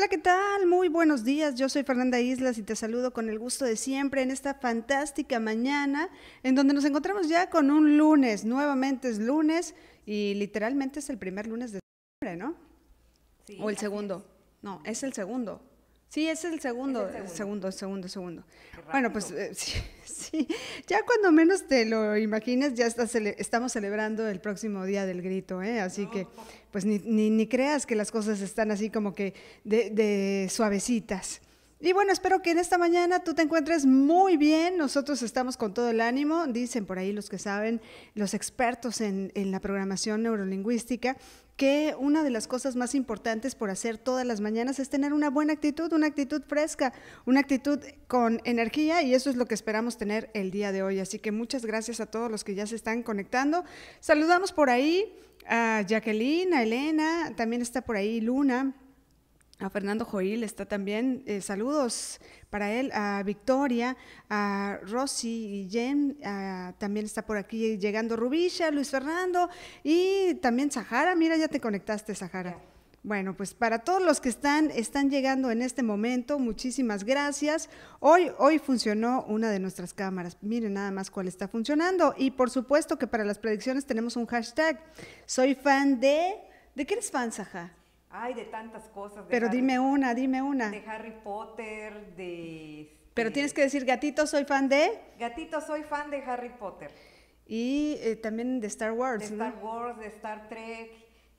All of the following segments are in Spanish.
Hola, ¿qué tal? Muy buenos días. Yo soy Fernanda Islas y te saludo con el gusto de siempre en esta fantástica mañana en donde nos encontramos ya con un lunes. Nuevamente es lunes y literalmente es el primer lunes de septiembre, ¿no? Sí, o el segundo. No, es el segundo. Sí, es el segundo, Es el el segundo. segundo, segundo, Bueno, pues eh, sí, sí, ya cuando menos te lo imagines, ya está cele- estamos celebrando el próximo día del grito, ¿eh? Así que, pues ni, ni, ni creas que las cosas están así como que de, de suavecitas. Y bueno, espero que en esta mañana tú te encuentres muy bien. Nosotros estamos con todo el ánimo, dicen por ahí los que saben, los expertos en, la programación neurolingüística, que una de las cosas más importantes por hacer todas las mañanas es tener una buena actitud, una actitud fresca, una actitud con energía y eso es lo que esperamos tener el día de hoy. Así que muchas gracias a todos los que ya se están conectando. Saludamos por ahí a Jacqueline, a Elena, también está por ahí Luna. A Fernando Joil está también. eh, saludos para él. A Victoria, a Rosy y Jen. a- también está por aquí llegando Rubisha, Luis Fernando y también Sahara. Mira, ya te conectaste, Sahara. Bueno, pues para todos los que están, están llegando en este momento, muchísimas gracias. Hoy, hoy funcionó una de nuestras cámaras. Miren nada más cuál está funcionando. Y por supuesto que para las predicciones tenemos un hashtag. Soy fan de. ¿De qué eres fan, Sahara? Ay, de tantas cosas. de Pero Harry- dime una, dime una. De Harry Potter, de... Pero este, tienes que decir gatito, soy fan de. Gatito, soy fan de Harry Potter. Y eh, también de Star De Wars, ¿no? Star Wars, de Star Trek,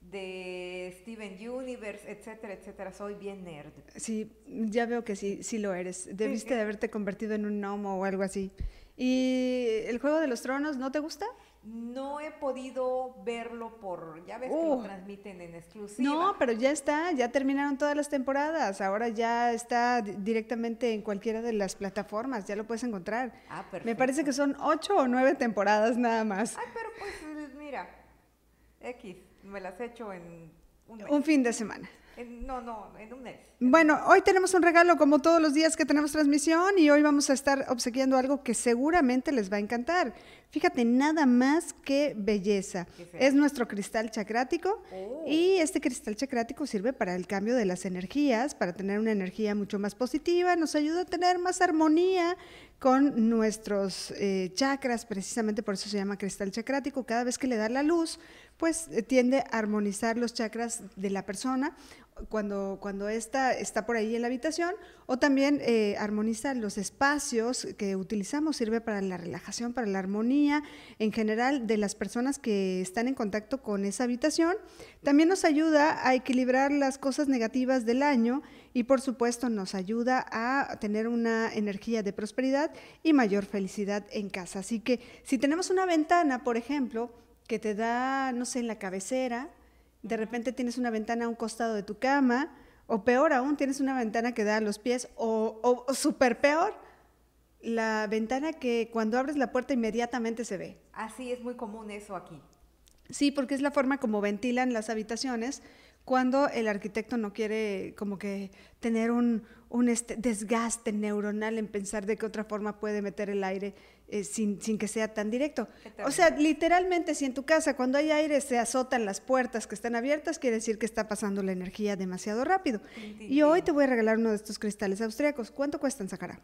de Steven Universe, etcétera, etcétera. Soy bien nerd. Sí, ya veo que sí, sí lo eres. Debiste sí. de haberte convertido en un gnomo o algo así. ¿Y el juego de los tronos no te gusta? No he podido verlo por... Ya ves que lo transmiten en exclusiva. No, pero ya está, ya terminaron todas las temporadas. Ahora ya está di- directamente en cualquiera de las plataformas, ya lo puedes encontrar. Ah, perfecto. Me parece que son ocho o nueve temporadas nada más. Ay, pero pues mira, X, me las echo en un mes. Un fin de semana. No, no, en un mes. Bueno, hoy tenemos un regalo como todos los días que tenemos transmisión y hoy vamos a estar obsequiando algo que seguramente les va a encantar. Fíjate, nada más que belleza. Es nuestro cristal chacrático Oh. y este cristal chacrático sirve para el cambio de las energías, para tener una energía mucho más positiva, nos ayuda a tener más armonía con nuestros eh, chakras, precisamente por eso se llama cristal chacrático. Cada vez que le da la luz, pues eh, tiende a armonizar los chakras de la persona cuando, cuando esta está por ahí en la habitación, o también eh, armoniza los espacios que utilizamos, sirve para la relajación, para la armonía en general de las personas que están en contacto con esa habitación. También nos ayuda a equilibrar las cosas negativas del año y por supuesto nos ayuda a tener una energía de prosperidad y mayor felicidad en casa. Así que si tenemos una ventana, por ejemplo, que te da, no sé, en la cabecera, de repente tienes una ventana a un costado de tu cama, o peor aún, tienes una ventana que da a los pies, o, o, o súper peor, la ventana que cuando abres la puerta inmediatamente se ve. Así es muy común eso aquí. Sí, porque es la forma como ventilan las habitaciones cuando el arquitecto no quiere como que tener un, un este desgaste neuronal en pensar de qué otra forma puede meter el aire eh, sin, sin que sea tan directo. O sea, literalmente si en tu casa cuando hay aire se azotan las puertas que están abiertas, quiere decir que está pasando la energía demasiado rápido. Y hoy te voy a regalar uno de estos cristales austriacos. ¿Cuánto cuestan, Sahara?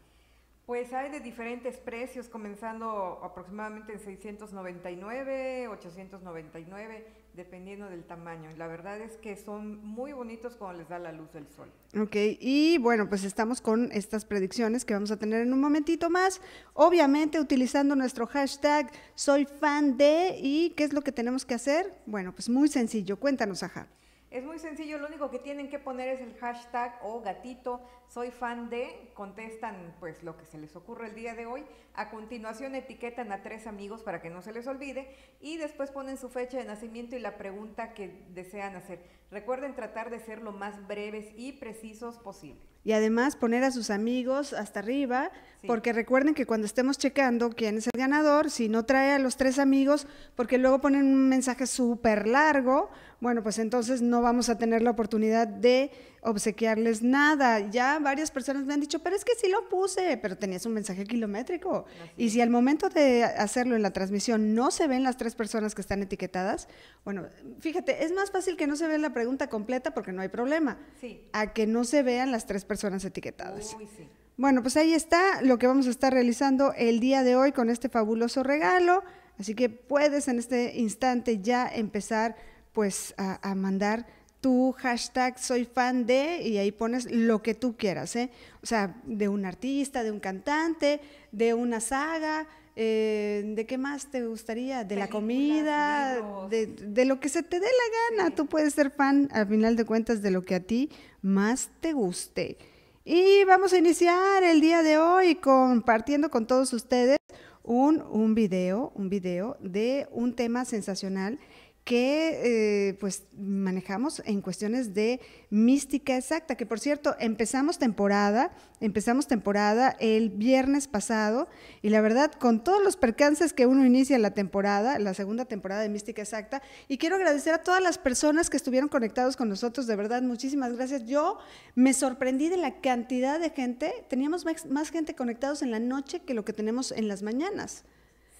Pues hay de diferentes precios, comenzando aproximadamente en 699, 899, dependiendo del tamaño. La verdad es que son muy bonitos cuando les da la luz del sol. Ok, y bueno, pues estamos con estas predicciones que vamos a tener en un momentito más. Obviamente utilizando nuestro hashtag soy fan de y ¿qué es lo que tenemos que hacer? Bueno, pues muy sencillo, cuéntanos, Aja. Es muy sencillo, lo único que tienen que poner es el hashtag o gatito, soy fan de, contestan pues lo que se les ocurre el día de hoy, a continuación etiquetan a tres amigos para que no se les olvide y después ponen su fecha de nacimiento y la pregunta que desean hacer. Recuerden tratar de ser lo más breves y precisos posible. Y además poner a sus amigos hasta arriba, Sí. porque recuerden que cuando estemos checando quién es el ganador, si no trae a los tres amigos, porque luego ponen un mensaje súper largo, bueno, pues entonces no vamos a tener la oportunidad de obsequiarles nada. Ya varias personas me han dicho, pero es que sí lo puse, pero tenías un mensaje kilométrico. Y si al momento de hacerlo en la transmisión no se ven las tres personas que están etiquetadas, bueno, fíjate, es más fácil que no se vea la pregunta completa porque no hay problema, Sí. a que no se vean las tres personas etiquetadas. Uy, sí. Bueno, pues ahí está lo que vamos a estar realizando el día de hoy con este fabuloso regalo. Así que puedes en este instante ya empezar pues a, a mandar tu hashtag soy fan de y ahí pones lo que tú quieras, ¿eh? O sea, de un artista, de un cantante, de una saga, eh, ¿de qué más te gustaría? De la comida, de, de lo que se te dé la gana. Tú puedes ser fan, al final de cuentas, de lo que a ti más te guste. Y vamos a iniciar el día de hoy compartiendo con todos ustedes un, un video, un video de un tema sensacional que eh, pues manejamos en cuestiones de mística exacta, que por cierto, empezamos temporada, empezamos temporada el viernes pasado y la verdad con todos los percances que uno inicia la temporada, la segunda temporada de mística exacta, y quiero agradecer a todas las personas que estuvieron conectados con nosotros, de verdad, muchísimas gracias. Yo me sorprendí de la cantidad de gente, teníamos más, más gente conectados en la noche que lo que tenemos en las mañanas.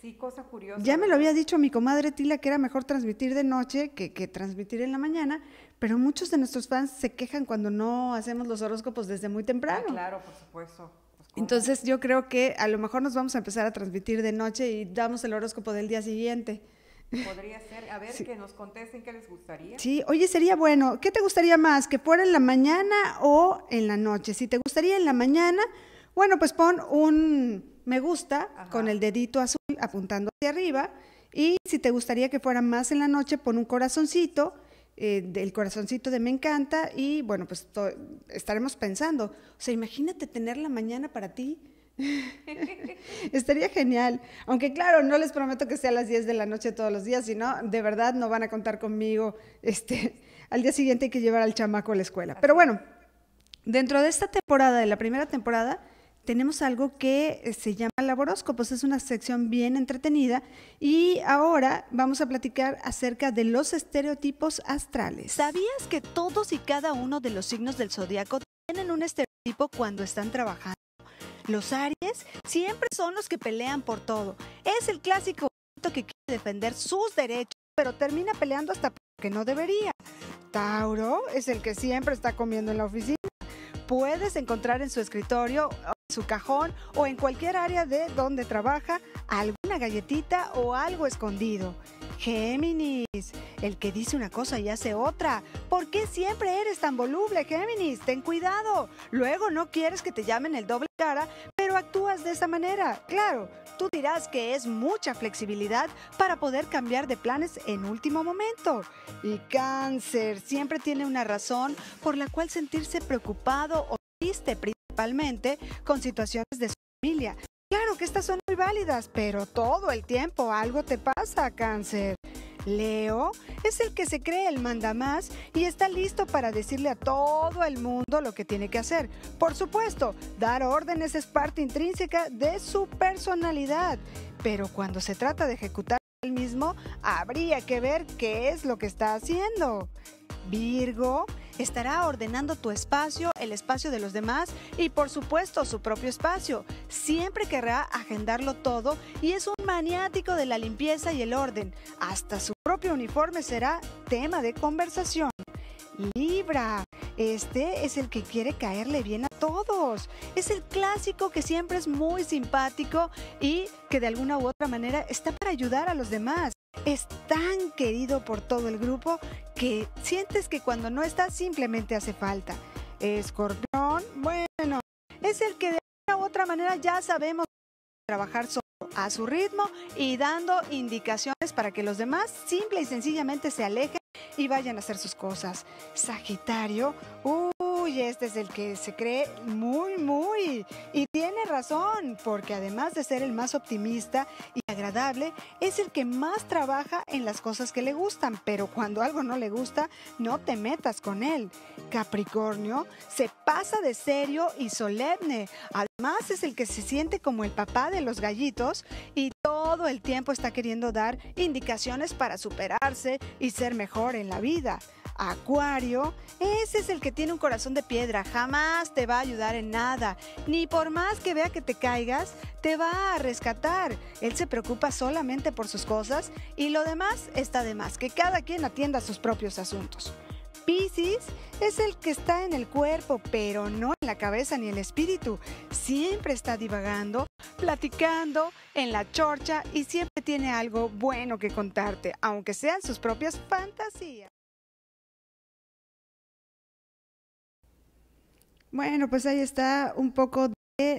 Sí, cosa curiosa. Ya me lo había dicho mi comadre Tila que era mejor transmitir de noche que, que transmitir en la mañana, pero muchos de nuestros fans se quejan cuando no hacemos los horóscopos desde muy Ah, temprano. claro, por supuesto. Pues. Entonces yo creo que a lo mejor nos vamos a empezar a transmitir de noche y damos el horóscopo del día siguiente. Podría ser. A ver, Sí. que nos contesten qué les gustaría. Sí, oye, sería bueno. ¿Qué te gustaría más? ¿Que fuera en la mañana o en la noche? Si te gustaría en la mañana, bueno, pues pon un me gusta Ajá. con el dedito azul apuntando hacia arriba. Y si te gustaría que fuera más en la noche, pon un corazoncito, eh, del corazoncito de me encanta. Y bueno, pues estaremos pensando. O sea, imagínate tener la mañana para ti. Estaría genial. Aunque claro, no les prometo que sea a las 10 de la noche todos los días, sino de verdad no van a contar conmigo. Este, al día siguiente hay que llevar al chamaco a la escuela. Pero bueno, dentro de esta temporada, de la primera temporada, tenemos algo que eh, se llama Laboróscopos. Es una sección bien entretenida y ahora vamos a platicar acerca de los estereotipos astrales. ¿Sabías que todos y cada uno de los signos del zodiaco tienen un estereotipo cuando están trabajando? Los Aries siempre son los que pelean por todo. Es el clásico que quiere defender sus derechos, pero termina peleando hasta porque no debería. Tauro es el que siempre está comiendo en la oficina. Puedes encontrar en su escritorio, su cajón o en cualquier área de donde trabaja alguna galletita o algo escondido. Géminis, el que dice una cosa y hace otra. ¿Por qué siempre eres tan voluble, Géminis? Ten cuidado. Luego no quieres que te llamen el doble cara, pero actúas de esa manera. Claro, tú dirás que es mucha flexibilidad para poder cambiar de planes en último momento. Y cáncer siempre tiene una razón por la cual sentirse preocupado o triste principalmente con situaciones de su familia. Claro que estas son muy válidas, pero todo el tiempo algo te pasa, cáncer. Leo es el que se cree el mandamás y está listo para decirle a todo el mundo lo que tiene que hacer. Por supuesto, dar órdenes es parte intrínseca de su personalidad, pero cuando se trata de ejecutar el mismo, habría que ver qué es lo que está haciendo. Virgo estará ordenando tu espacio, el espacio de los demás y por supuesto su propio espacio. Siempre querrá agendarlo todo y es un maniático de la limpieza y el orden. Hasta su propio uniforme será tema de conversación. Libra, este es el que quiere caerle bien a todos. Es el clásico que siempre es muy simpático y que de alguna u otra manera está para ayudar a los demás. Es tan querido por todo el grupo que sientes que cuando no está simplemente hace falta. Escorpión, bueno, es el que de una u otra manera ya sabemos trabajar solo a su ritmo y dando indicaciones para que los demás simple y sencillamente se alejen y vayan a hacer sus cosas. Sagitario, uy, este es el que se cree muy, muy. Y tiene razón, porque además de ser el más optimista y agradable, es el que más trabaja en las cosas que le gustan, pero cuando algo no le gusta, no te metas con él. Capricornio se pasa de serio y solemne. Además es el que se siente como el papá de los gallitos y todo el tiempo está queriendo dar indicaciones para superarse y ser mejor en la vida. Acuario, ese es el que tiene un corazón de piedra, jamás te va a ayudar en nada, ni por más que vea que te caigas, te va a rescatar. Él se preocupa solamente por sus cosas y lo demás está de más, que cada quien atienda sus propios asuntos. Piscis es el que está en el cuerpo, pero no en la cabeza ni el espíritu. Siempre está divagando, platicando en la chorcha y siempre tiene algo bueno que contarte, aunque sean sus propias fantasías. Bueno, pues ahí está un poco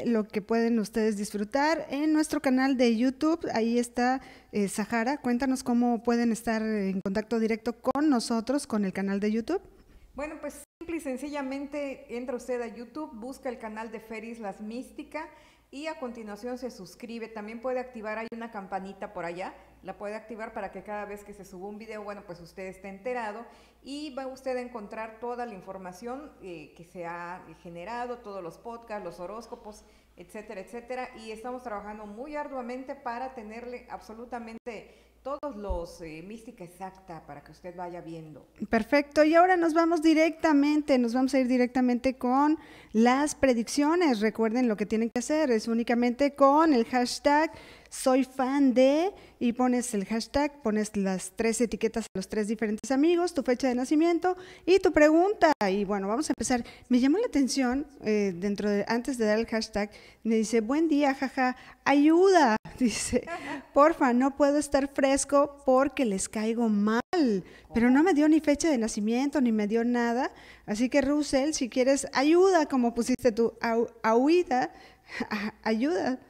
lo que pueden ustedes disfrutar en nuestro canal de YouTube. Ahí está eh, Sahara. Cuéntanos cómo pueden estar en contacto directo con nosotros, con el canal de YouTube. Bueno, pues simple y sencillamente entra usted a YouTube, busca el canal de Feris Las Mística y a continuación se suscribe. También puede activar, hay una campanita por allá, la puede activar para que cada vez que se suba un video, bueno, pues usted esté enterado y va usted a encontrar toda la información eh, que se ha generado, todos los podcasts, los horóscopos, etcétera, etcétera. Y estamos trabajando muy arduamente para tenerle absolutamente todos los eh, mística exacta para que usted vaya viendo. Perfecto, y ahora nos vamos directamente, nos vamos a ir directamente con las predicciones. Recuerden lo que tienen que hacer, es únicamente con el hashtag soy fan de y pones el hashtag, pones las tres etiquetas a los tres diferentes amigos, tu fecha de nacimiento y tu pregunta. Y bueno, vamos a empezar. Me llamó la atención, eh, dentro de, antes de dar el hashtag, me dice, buen día, jaja, ayuda. Dice, porfa, no puedo estar fresco porque les caigo mal. Pero no me dio ni fecha de nacimiento, ni me dio nada. Así que, Russell, si quieres ayuda, como pusiste tu auida, ayuda.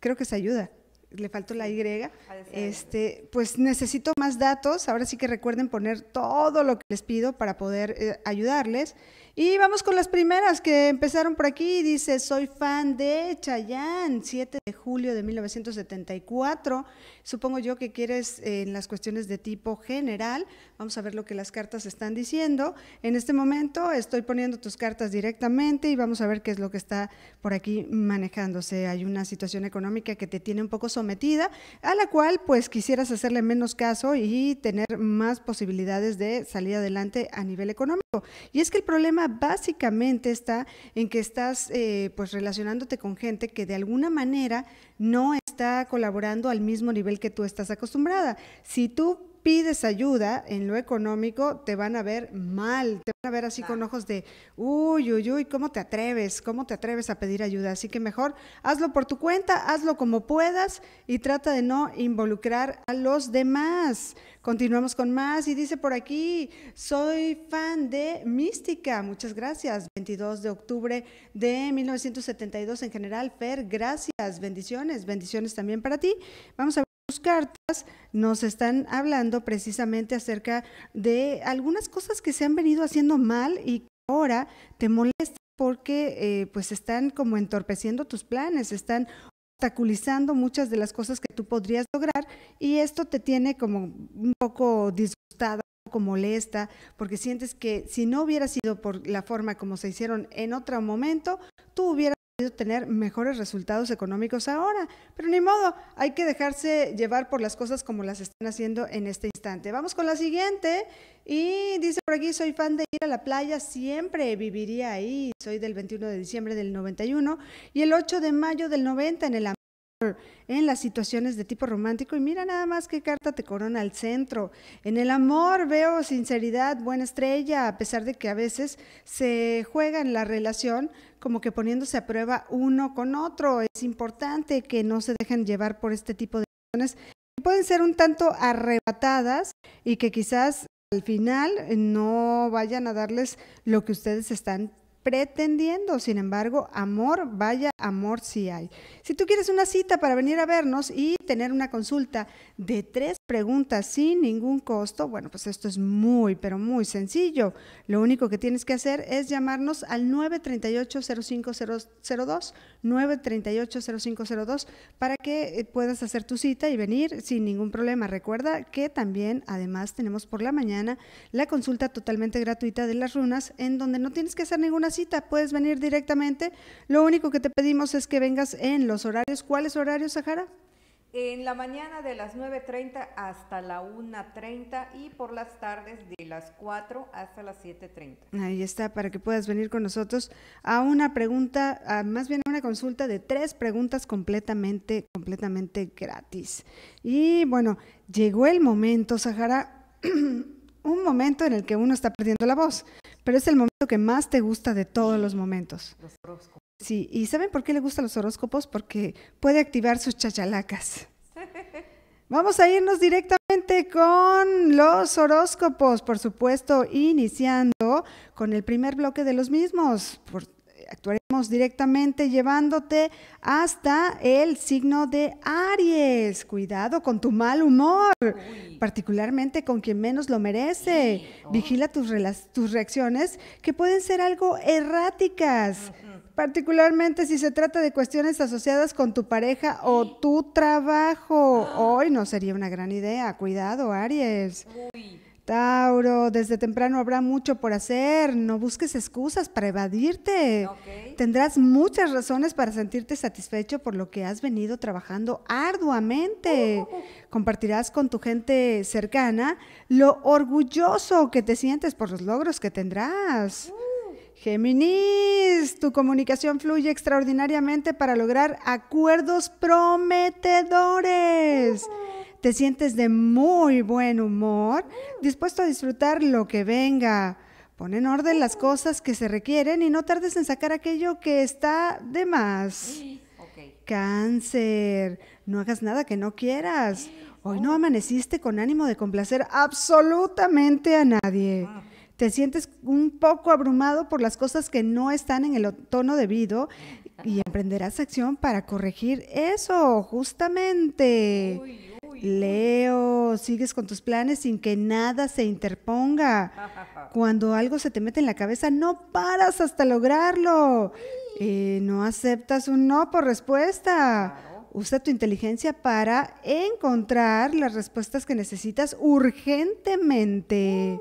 Creo que es ayuda le faltó la Y, este, pues necesito más datos. Ahora sí que recuerden poner todo lo que les pido para poder eh, ayudarles. Y vamos con las primeras que empezaron por aquí. Dice, soy fan de Chayanne, 7 de julio de 1974. Supongo yo que quieres eh, en las cuestiones de tipo general. Vamos a ver lo que las cartas están diciendo. En este momento estoy poniendo tus cartas directamente y vamos a ver qué es lo que está por aquí manejándose. Hay una situación económica que te tiene un poco sometida, a la cual pues quisieras hacerle menos caso y tener más posibilidades de salir adelante a nivel económico. Y es que el problema básicamente está en que estás eh, pues relacionándote con gente que de alguna manera no está colaborando al mismo nivel que tú estás acostumbrada. Si tú pides ayuda en lo económico, te van a ver mal, te van a ver así con ojos de, uy, uy, uy, ¿cómo te atreves? ¿Cómo te atreves a pedir ayuda? Así que mejor hazlo por tu cuenta, hazlo como puedas y trata de no involucrar a los demás. Continuamos con más y dice por aquí, soy fan de Mística, muchas gracias. 22 de octubre de 1972 en general, Fer, gracias, bendiciones, bendiciones también para ti. Vamos a ver cartas nos están hablando precisamente acerca de algunas cosas que se han venido haciendo mal y que ahora te molestan porque eh, pues están como entorpeciendo tus planes, están obstaculizando muchas de las cosas que tú podrías lograr y esto te tiene como un poco disgustada, poco molesta, porque sientes que si no hubiera sido por la forma como se hicieron en otro momento, tú hubieras tener mejores resultados económicos ahora, pero ni modo, hay que dejarse llevar por las cosas como las están haciendo en este instante. Vamos con la siguiente y dice por aquí, soy fan de ir a la playa, siempre viviría ahí, soy del 21 de diciembre del 91 y el 8 de mayo del 90 en el en las situaciones de tipo romántico y mira nada más qué carta te corona al centro. En el amor veo sinceridad, buena estrella, a pesar de que a veces se juega en la relación como que poniéndose a prueba uno con otro. Es importante que no se dejen llevar por este tipo de situaciones que pueden ser un tanto arrebatadas y que quizás al final no vayan a darles lo que ustedes están pretendiendo. Sin embargo, amor, vaya amor si hay. Si tú quieres una cita para venir a vernos y tener una consulta de tres preguntas sin ningún costo, bueno, pues esto es muy, pero muy sencillo. Lo único que tienes que hacer es llamarnos al 938-0502, 938-0502, para que eh, puedas hacer tu cita y venir sin ningún problema. Recuerda que también, además, tenemos por la mañana la consulta totalmente gratuita de las runas, en donde no tienes que hacer ninguna cita, puedes venir directamente. Lo único que te pedimos es que vengas en los horarios. ¿Cuáles horarios, Sahara? En la mañana de las 9.30 hasta la 1.30 y por las tardes de las 4 hasta las 7.30. Ahí está, para que puedas venir con nosotros a una pregunta, a más bien a una consulta de tres preguntas completamente, completamente gratis. Y bueno, llegó el momento, Sahara, un momento en el que uno está perdiendo la voz, pero es el momento que más te gusta de todos los momentos. Los. Sí, ¿y saben por qué le gustan los horóscopos? Porque puede activar sus chachalacas. Vamos a irnos directamente con los horóscopos, por supuesto, iniciando con el primer bloque de los mismos. Por, actuaremos directamente llevándote hasta el signo de Aries. Cuidado con tu mal humor, Uy. particularmente con quien menos lo merece. Sí, oh. Vigila tus, tus reacciones que pueden ser algo erráticas particularmente si se trata de cuestiones asociadas con tu pareja o tu trabajo. Hoy no sería una gran idea. Cuidado, Aries. Uy, Tauro, desde temprano habrá mucho por hacer. No busques excusas para evadirte. Tendrás muchas razones para sentirte satisfecho por lo que has venido trabajando arduamente. Compartirás con tu gente cercana lo orgulloso que te sientes por los logros que tendrás. Géminis, tu comunicación fluye extraordinariamente para lograr acuerdos prometedores. Te sientes de muy buen humor, dispuesto a disfrutar lo que venga. Pon en orden las cosas que se requieren y no tardes en sacar aquello que está de más. Cáncer, no hagas nada que no quieras. Hoy no amaneciste con ánimo de complacer absolutamente a nadie. Te sientes un poco abrumado por las cosas que no están en el tono debido y emprenderás acción para corregir eso, justamente. Uy, uy. Leo, sigues con tus planes sin que nada se interponga. Cuando algo se te mete en la cabeza, no paras hasta lograrlo. Eh, no aceptas un no por respuesta. Usa tu inteligencia para encontrar las respuestas que necesitas urgentemente.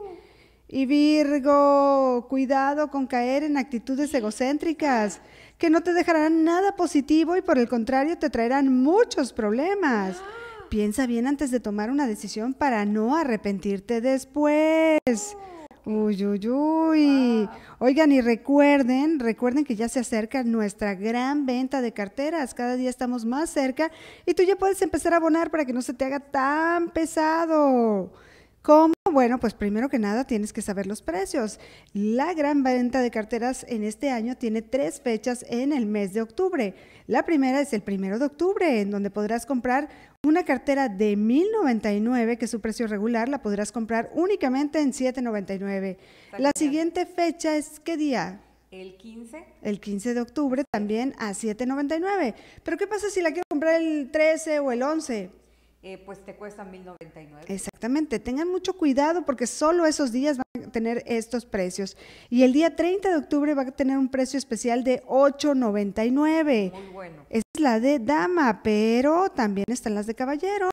Y Virgo, cuidado con caer en actitudes egocéntricas que no te dejarán nada positivo y por el contrario te traerán muchos problemas. Piensa bien antes de tomar una decisión para no arrepentirte después. Uy, uy, uy. Oigan, y recuerden, recuerden que ya se acerca nuestra gran venta de carteras. Cada día estamos más cerca y tú ya puedes empezar a abonar para que no se te haga tan pesado. ¿Cómo? Bueno, pues primero que nada tienes que saber los precios. La gran venta de carteras en este año tiene tres fechas en el mes de octubre. La primera es el primero de octubre, en donde podrás comprar una cartera de 1099, que su precio regular la podrás comprar únicamente en 799. La siguiente fecha es ¿qué día? El 15. El 15 de octubre también a 799. Pero ¿qué pasa si la quiero comprar el 13 o el 11? Eh, pues te cuesta 1099. Exactamente, tengan mucho cuidado porque solo esos días van a tener estos precios. Y el día 30 de octubre va a tener un precio especial de 8.99. Muy bueno. Es la de dama, pero también están las de caballero.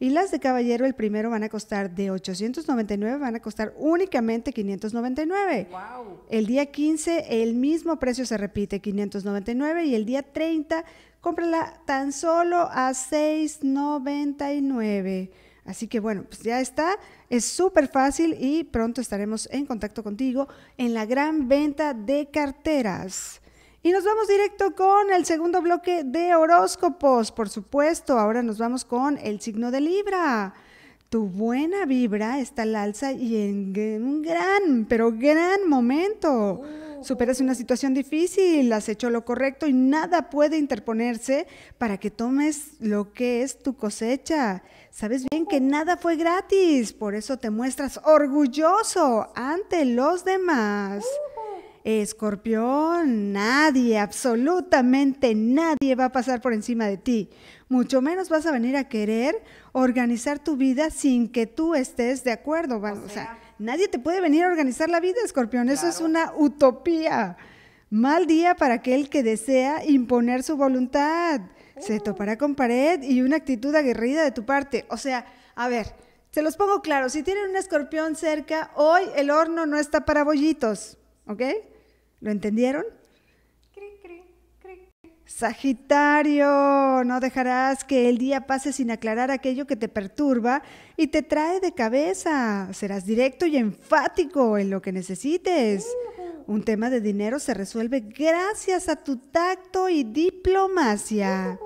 Y las de caballero, el primero van a costar de 899, van a costar únicamente 599. Wow. El día 15 el mismo precio se repite, 599, y el día 30 cómprala tan solo a 699. Así que bueno, pues ya está, es súper fácil y pronto estaremos en contacto contigo en la gran venta de carteras. Y nos vamos directo con el segundo bloque de horóscopos, por supuesto. Ahora nos vamos con el signo de Libra. Tu buena vibra está al alza y en un gran, pero gran momento. Superas una situación difícil, has hecho lo correcto y nada puede interponerse para que tomes lo que es tu cosecha. Sabes bien que nada fue gratis, por eso te muestras orgulloso ante los demás. Escorpión, nadie, absolutamente nadie va a pasar por encima de ti. Mucho menos vas a venir a querer organizar tu vida sin que tú estés de acuerdo. O O sea, nadie te puede venir a organizar la vida, Escorpión. Eso es una utopía. Mal día para aquel que desea imponer su voluntad. Se topará con pared y una actitud aguerrida de tu parte. O sea, a ver, se los pongo claro. Si tienen un escorpión cerca, hoy el horno no está para bollitos. ¿Ok? ¿Lo entendieron? Sagitario, no dejarás que el día pase sin aclarar aquello que te perturba y te trae de cabeza. Serás directo y enfático en lo que necesites. Un tema de dinero se resuelve gracias a tu tacto y diplomacia.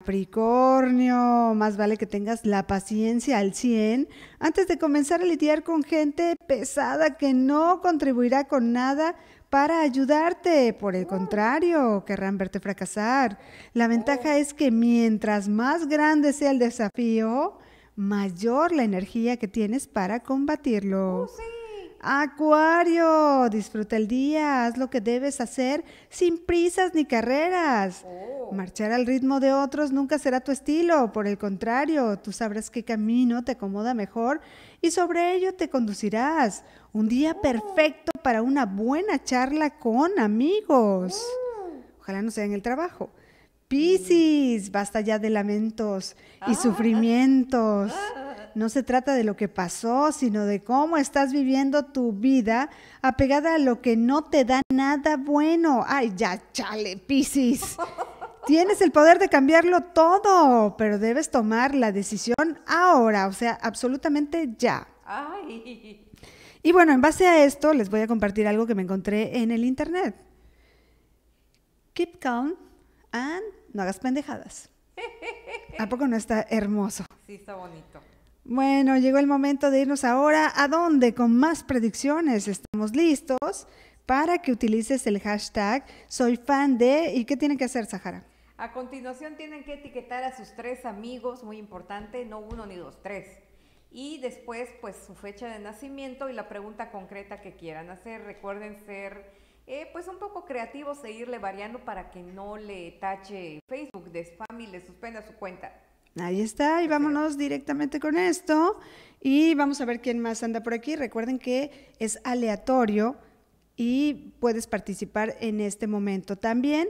Capricornio, más vale que tengas la paciencia al 100 antes de comenzar a lidiar con gente pesada que no contribuirá con nada para ayudarte. Por el contrario, querrán verte fracasar. La ventaja es que mientras más grande sea el desafío, mayor la energía que tienes para combatirlo. Oh, Acuario, disfruta el día, haz lo que debes hacer sin prisas ni carreras. Oh. Marchar al ritmo de otros nunca será tu estilo, por el contrario, tú sabrás qué camino te acomoda mejor y sobre ello te conducirás. Un día perfecto para una buena charla con amigos. Ojalá no sea en el trabajo. Piscis, basta ya de lamentos y sufrimientos. No se trata de lo que pasó, sino de cómo estás viviendo tu vida apegada a lo que no te da nada bueno. Ay, ya, chale, Piscis. Tienes el poder de cambiarlo todo, pero debes tomar la decisión ahora, o sea, absolutamente ya. Ay. Y bueno, en base a esto les voy a compartir algo que me encontré en el internet. Keep calm and no hagas pendejadas. ¿A poco no está hermoso? Sí, está bonito. Bueno, llegó el momento de irnos ahora a dónde con más predicciones. Estamos listos para que utilices el hashtag soy fan de y qué tienen que hacer, Sahara. A continuación tienen que etiquetar a sus tres amigos, muy importante, no uno ni dos, tres. Y después, pues su fecha de nacimiento y la pregunta concreta que quieran hacer. Recuerden ser, eh, pues un poco creativos e irle variando para que no le tache Facebook de spam y le suspenda su cuenta. Ahí está, y vámonos directamente con esto. Y vamos a ver quién más anda por aquí. Recuerden que es aleatorio y puedes participar en este momento. También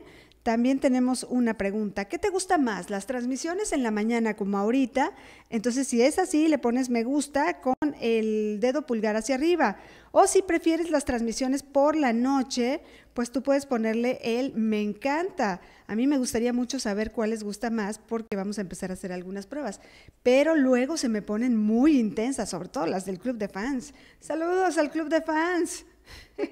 también tenemos una pregunta. ¿Qué te gusta más? ¿Las transmisiones en la mañana como ahorita? Entonces, si es así, le pones me gusta con el dedo pulgar hacia arriba. O si prefieres las transmisiones por la noche, pues tú puedes ponerle el me encanta. A mí me gustaría mucho saber cuál les gusta más porque vamos a empezar a hacer algunas pruebas. Pero luego se me ponen muy intensas, sobre todo las del club de fans. Saludos al club de fans.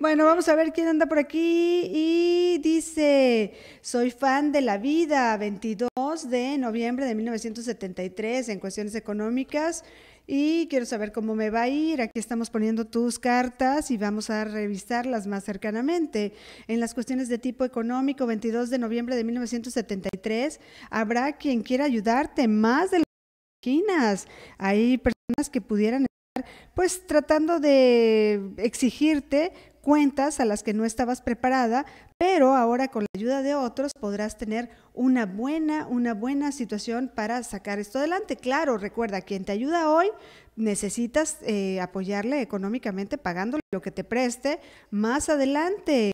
Bueno, vamos a ver quién anda por aquí. Y dice, soy fan de la vida, 22 de noviembre de 1973 en cuestiones económicas. Y quiero saber cómo me va a ir. Aquí estamos poniendo tus cartas y vamos a revisarlas más cercanamente. En las cuestiones de tipo económico, 22 de noviembre de 1973, habrá quien quiera ayudarte más de que imaginas. Hay personas que pudieran pues tratando de exigirte cuentas a las que no estabas preparada, pero ahora con la ayuda de otros podrás tener una buena, una buena situación para sacar esto adelante. Claro, recuerda, quien te ayuda hoy necesitas eh, apoyarle económicamente pagándole lo que te preste más adelante.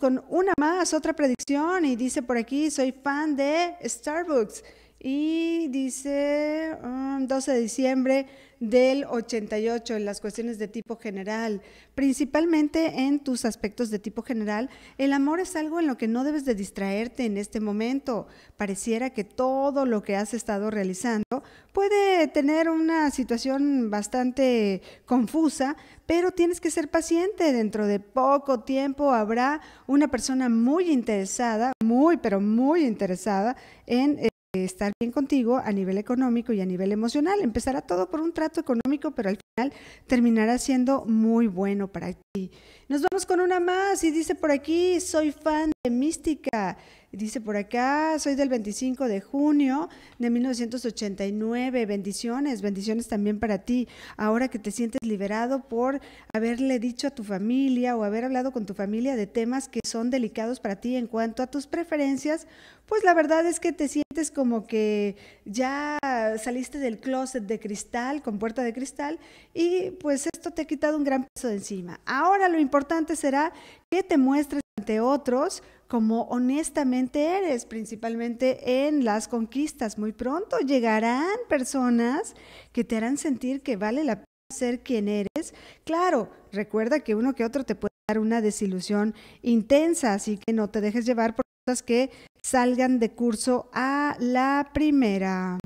Con una más, otra predicción, y dice por aquí, soy fan de Starbucks. Y dice 12 um, de diciembre del 88 en las cuestiones de tipo general, principalmente en tus aspectos de tipo general, el amor es algo en lo que no debes de distraerte en este momento. Pareciera que todo lo que has estado realizando puede tener una situación bastante confusa, pero tienes que ser paciente. Dentro de poco tiempo habrá una persona muy interesada, muy, pero muy interesada en... Estar bien contigo a nivel económico y a nivel emocional. Empezará todo por un trato económico, pero al final terminará siendo muy bueno para ti. Nos vamos con una más y dice por aquí, soy fan de Mística. Dice por acá, soy del 25 de junio de 1989. Bendiciones, bendiciones también para ti. Ahora que te sientes liberado por haberle dicho a tu familia o haber hablado con tu familia de temas que son delicados para ti en cuanto a tus preferencias, pues la verdad es que te sientes como que ya saliste del closet de cristal, con puerta de cristal, y pues esto te ha quitado un gran peso de encima. Ahora lo importante será que te muestres ante otros como honestamente eres, principalmente en las conquistas. Muy pronto llegarán personas que te harán sentir que vale la pena ser quien eres. Claro, recuerda que uno que otro te puede dar una desilusión intensa, así que no te dejes llevar por que salgan de curso a la primera.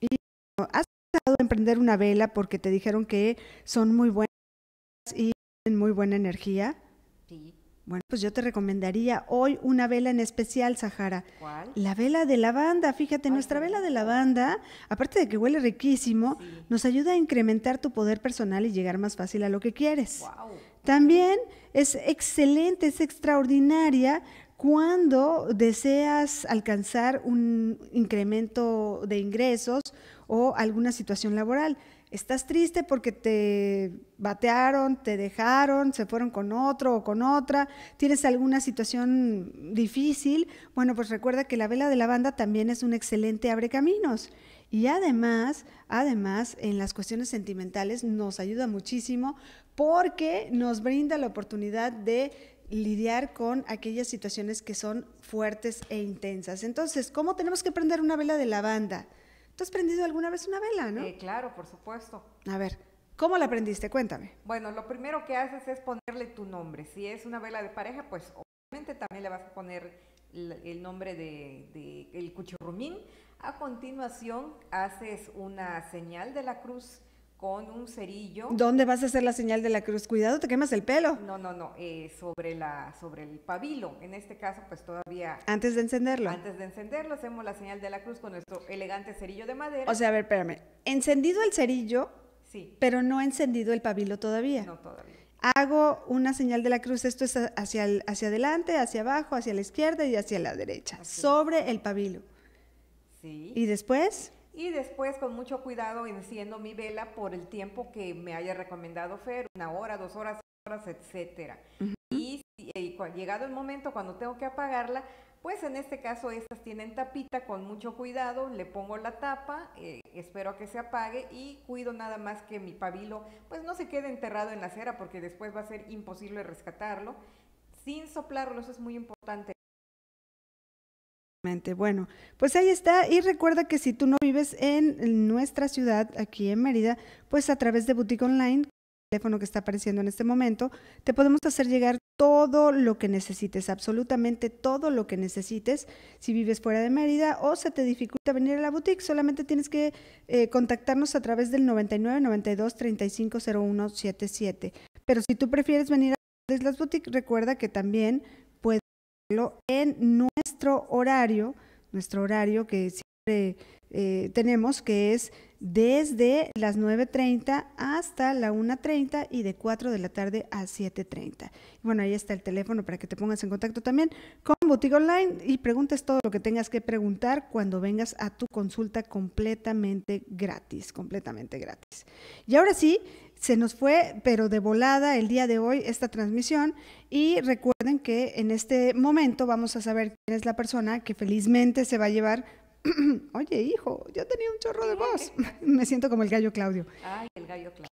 Y has pensado en prender una vela porque te dijeron que son muy buenas y tienen muy buena energía. Sí. Bueno, pues yo te recomendaría hoy una vela en especial, Sahara. ¿Cuál? La vela de lavanda, fíjate, Ay, nuestra vela de lavanda, aparte de que huele riquísimo, Sí. nos ayuda a incrementar tu poder personal y llegar más fácil a lo que quieres. Wow. También es excelente, es extraordinaria cuando deseas alcanzar un incremento de ingresos o alguna situación laboral. Estás triste porque te batearon, te dejaron, se fueron con otro o con otra, tienes alguna situación difícil. Bueno, pues recuerda que la vela de lavanda también es un excelente abrecaminos. Y además, además, en las cuestiones sentimentales nos ayuda muchísimo porque nos brinda la oportunidad de lidiar con aquellas situaciones que son fuertes e intensas. Entonces, ¿cómo tenemos que prender una vela de lavanda? ¿Tú has prendido alguna vez una vela, no? Eh, claro, por supuesto. A ver, ¿cómo la prendiste? Cuéntame. Bueno, lo primero que haces es ponerle tu nombre. Si es una vela de pareja, pues obviamente también le vas a poner el, el nombre de, de el cuchurrumín. A continuación, haces una señal de la cruz con un cerillo. ¿Dónde vas a hacer la señal de la cruz? Cuidado, te quemas el pelo No, no, no, eh, sobre, la, sobre el pabilo. En este caso, pues todavía antes de encenderlo. antes de encenderlo, hacemos la señal de la cruz con nuestro elegante cerillo de madera. O sea, a ver, espérame. Encendido el cerillo, sí, pero no encendido el pabilo todavía. no todavía. Hago una señal de la cruz, esto es hacia, el- hacia adelante, hacia abajo, hacia la izquierda y hacia la derecha, Así sobre el pabilo. Sí. Y después, Y después, con mucho cuidado, enciendo mi vela por el tiempo que me haya recomendado Fer, una hora, dos horas, horas, etcétera. Y, cua- llegado el momento, cuando tengo que apagarla, pues en este caso estas tienen tapita, con mucho cuidado, le pongo la tapa, eh, espero a que se apague y cuido nada más que mi pabilo, pues no se quede enterrado en la cera, porque después va a ser imposible rescatarlo. Sin soplarlo, eso es muy importante. Bueno, pues ahí está. Y recuerda que si tú no vives en nuestra ciudad, aquí en Mérida, pues a través de Boutique Online, el teléfono que está apareciendo en este momento, te podemos hacer llegar todo lo que necesites, absolutamente todo lo que necesites. Si vives fuera de Mérida o se te dificulta venir a la boutique, solamente tienes que eh, contactarnos a través del 99 92 35 01 77. Pero si tú prefieres venir a las boutiques, recuerda que también en nuestro horario, nuestro horario que siempre eh, tenemos, que es desde las 9.30 hasta la 1.30 y de 4 de la tarde a 7.30. Bueno, ahí está el teléfono para que te pongas en contacto también con Boutique Online y preguntes todo lo que tengas que preguntar cuando vengas a tu consulta completamente gratis, completamente gratis. Y ahora sí, se nos fue, pero de volada el día de hoy esta transmisión y recuerden que en este momento vamos a saber quién es la persona que felizmente se va a llevar. Oye, hijo, yo tenía un chorro de voz. Me siento como el gallo Claudio. Ay, el gallo claro.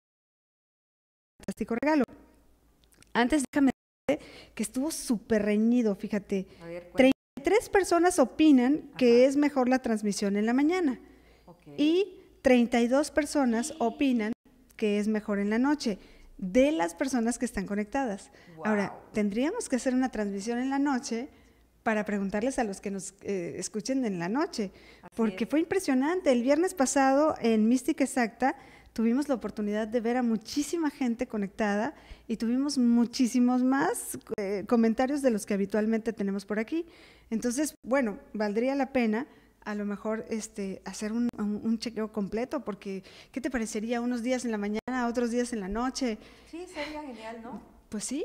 Fantástico regalo. Antes déjame decirte que estuvo súper reñido, fíjate. A ver, Tre- Tres personas opinan que Ajá. es mejor la transmisión en la mañana cuéntame. Ok. y 32 personas opinan que es mejor en la noche de las personas que están conectadas. Ahora, tendríamos que hacer una transmisión en la noche para preguntarles a los que nos eh, escuchen en la noche, Así porque es. fue impresionante. El viernes pasado en Mística Exacta tuvimos la oportunidad de ver a muchísima gente conectada y tuvimos muchísimos más eh, comentarios de los que habitualmente tenemos por aquí. Entonces, bueno, valdría la pena a lo mejor este, hacer un, un- un chequeo completo, porque ¿qué te parecería unos días en la mañana, otros días en la noche? Sí, sería genial, ¿no? Pues sí,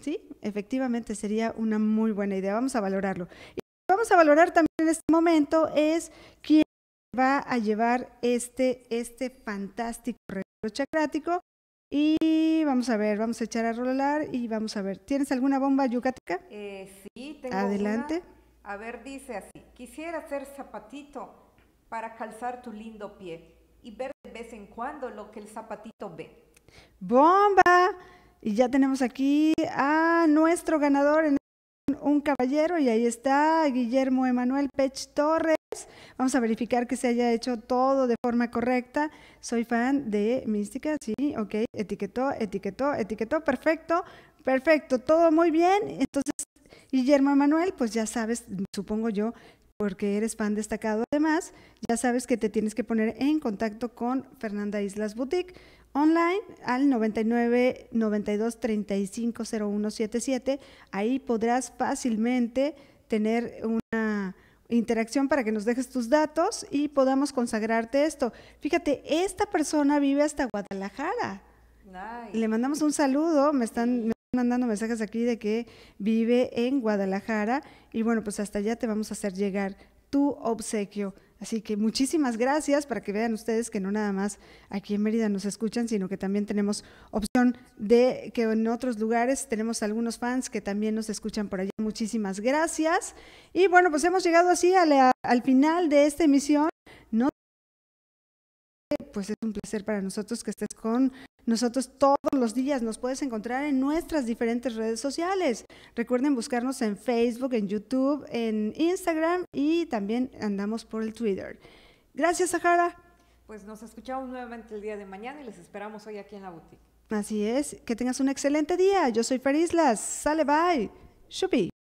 sí, efectivamente sería una muy buena idea. Vamos a valorarlo. Y lo que vamos a valorar también en este momento es quién va a llevar este, este fantástico regalo chacrático. Y vamos a ver, vamos a echar a rolar y vamos a ver. ¿Tienes alguna bomba yucateca? Eh, sí, tengo Adelante. una. A ver, dice así. Quisiera ser zapatito para calzar tu lindo pie y ver de vez en cuando lo que el zapatito ve. ¡Bomba! Y ya tenemos aquí a nuestro ganador, en un caballero, y ahí está Guillermo Emanuel Pech Torres. Vamos a verificar que se haya hecho todo de forma correcta. Soy fan de Mística, sí, ok. Etiquetó, etiquetó, etiquetó, perfecto, perfecto, todo muy bien. Entonces, Guillermo Manuel, pues ya sabes, supongo yo, porque eres fan destacado además, ya sabes que te tienes que poner en contacto con Fernanda Islas Boutique online al 99 92 35 0177. Ahí podrás fácilmente tener una interacción para que nos dejes tus datos y podamos consagrarte esto. Fíjate, esta persona vive hasta Guadalajara. Le mandamos un saludo, me están, mandando mensajes aquí de que vive en Guadalajara y bueno, pues hasta allá te vamos a hacer llegar tu obsequio. Así que muchísimas gracias para que vean ustedes que no nada más aquí en Mérida nos escuchan, sino que también tenemos opción de que en otros lugares tenemos algunos fans que también nos escuchan por allá. Muchísimas gracias. Y bueno, pues hemos llegado así al final de esta emisión. No pues es un placer para nosotros que estés con nosotros todos los días. Nos puedes encontrar en nuestras diferentes redes sociales. Recuerden buscarnos en Facebook, en YouTube, en Instagram y también andamos por el Twitter. Gracias, Sahara. Pues nos escuchamos nuevamente el día de mañana y les esperamos hoy aquí en la boutique. Así es. Que tengas un excelente día. Yo soy Farislas. Sale, bye. Shupi.